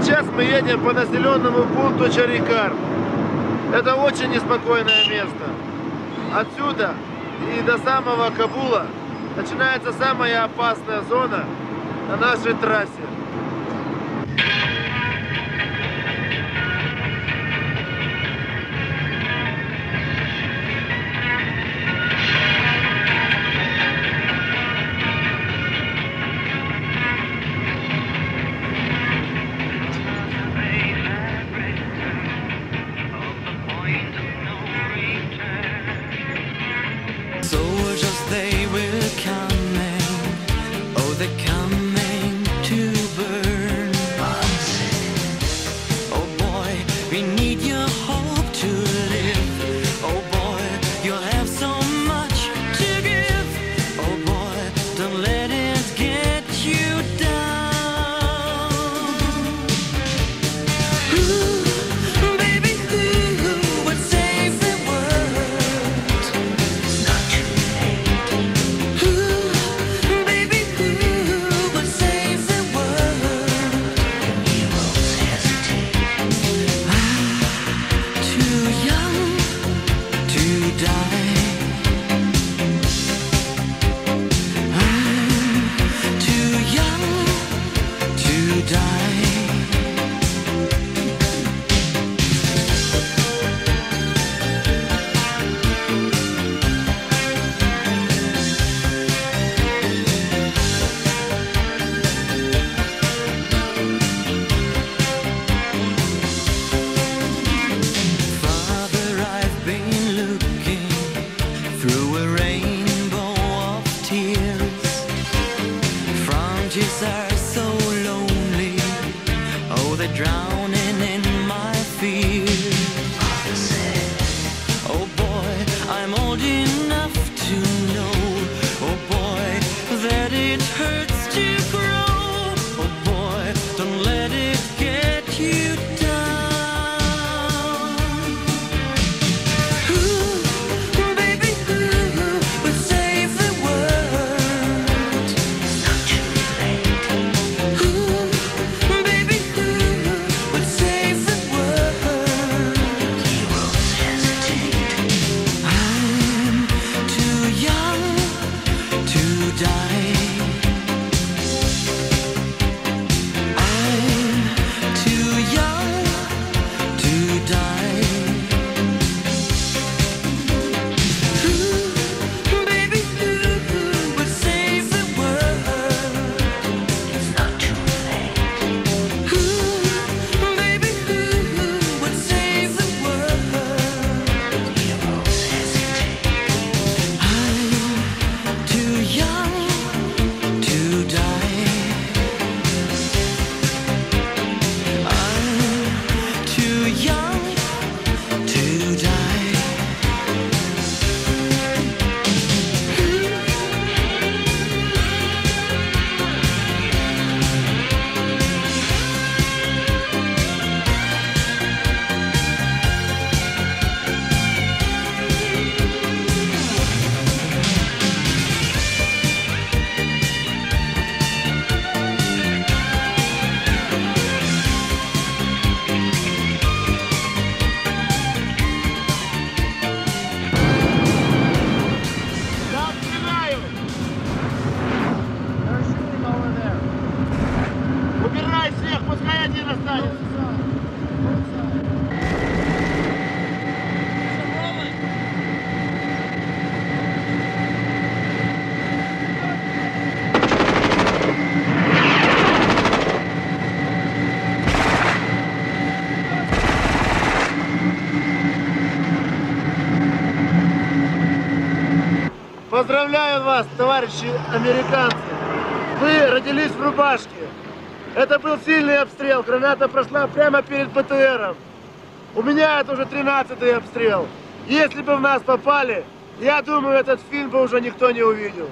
Сейчас мы едем по населенному пункту Чарикар. Это очень неспокойное место. Отсюда и до самого Кабула начинается самая опасная зона на нашей трассе. Through a rainbow of tears. Frontiers are so lonely. Oh, they're drowning in my fear. Oh boy, I'm old enough to know. Oh boy, that it hurts Поздравляю вас, товарищи американцы! Вы родились в рубашке. Это был сильный обстрел. Граната прошла прямо перед БТРом. У меня это уже 13-й обстрел. Если бы в нас попали, я думаю, этот фильм бы уже никто не увидел.